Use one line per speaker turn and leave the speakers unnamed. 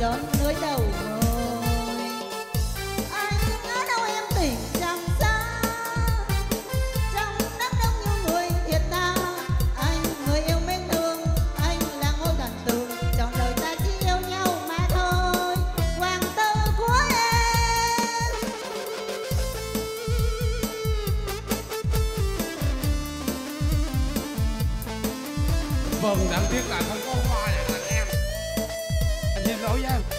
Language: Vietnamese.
gión dưới đầu ngồi. Anh ngỡ đâu em tỉnh chẳng ra trong đám đông như người thiệt tha anh người yêu mến thương anh là ngôi thần tượng trong đời ta chỉ yêu nhau mà thôi, hoàng tử của em.
Vâng đáng tiếc là không có hoa này. yeah.